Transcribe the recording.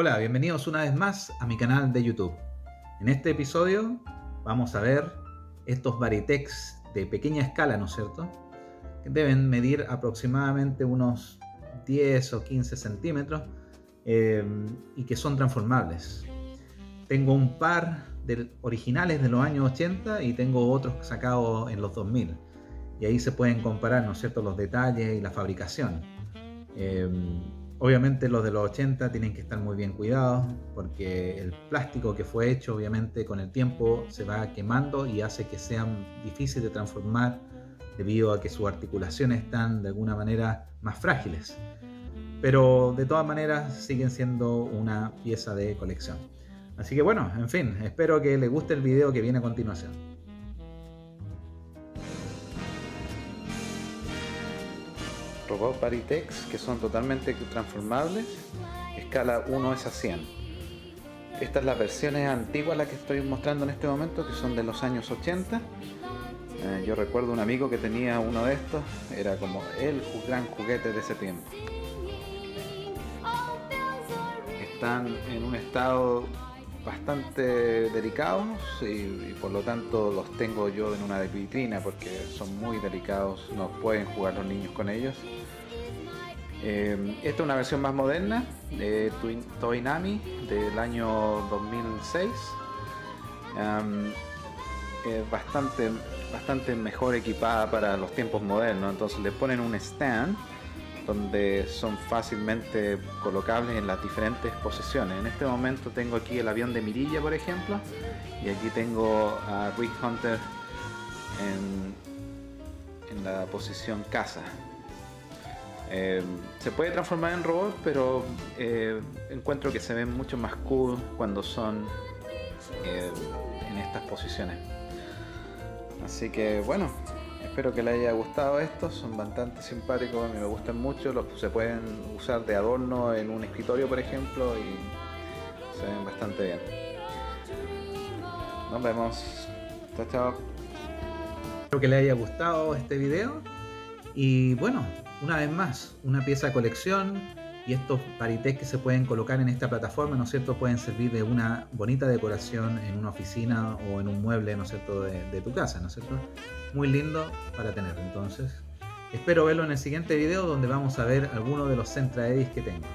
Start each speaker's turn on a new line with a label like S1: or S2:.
S1: Hola, bienvenidos una vez más a mi canal de YouTube. En este episodio vamos a ver estos Varitex de pequeña escala, ¿no es cierto? Que deben medir aproximadamente unos 10 o 15 centímetros eh, y que son transformables. Tengo un par de originales de los años 80 y tengo otros sacados en los 2000. Y ahí se pueden comparar, ¿no es cierto?, los detalles y la fabricación. Eh, Obviamente los de los 80 tienen que estar muy bien cuidados porque el plástico que fue hecho obviamente con el tiempo se va quemando y hace que sean difíciles de transformar debido a que sus articulaciones están de alguna manera más frágiles. Pero de todas maneras siguen siendo una pieza de colección. Así que bueno, en fin, espero que les guste el video que viene a continuación.
S2: Robots Paritex que son totalmente transformables, escala 1 es a 100. Estas las versiones antiguas las que estoy mostrando en este momento, que son de los años 80. Eh, yo recuerdo un amigo que tenía uno de estos, era como el gran juguete de ese tiempo. Están en un estado bastante delicados y, por lo tanto los tengo yo en una vitrina porque son muy delicados, no pueden jugar los niños con ellos. Eh, esta es una versión más moderna de Toynami del año 2006. es bastante, bastante mejor equipada para los tiempos modernos, entonces le ponen un stand donde son fácilmente colocables en las diferentes posiciones. En este momento tengo aquí el avión de mirilla, por ejemplo, y aquí tengo a Rick Hunter en, la posición casa. Eh, se puede transformar en robot, pero eh, encuentro que se ven mucho más cool cuando son eh, en estas posiciones. Así que bueno, Espero que les haya gustado estos, son bastante simpáticos, a me gustan mucho, se pueden usar de adorno en un escritorio por ejemplo y se ven bastante bien. Nos vemos. Chao, chao.
S1: Espero que les haya gustado este video y bueno, una vez más, una pieza de colección y estos parités que se pueden colocar en esta plataforma, ¿no es cierto?, pueden servir de una bonita decoración en una oficina o en un mueble, ¿no es cierto?, de, tu casa, ¿no es cierto? Muy lindo para tener, entonces. Espero verlo en el siguiente video donde vamos a ver algunos de los Centra Edis que tengo.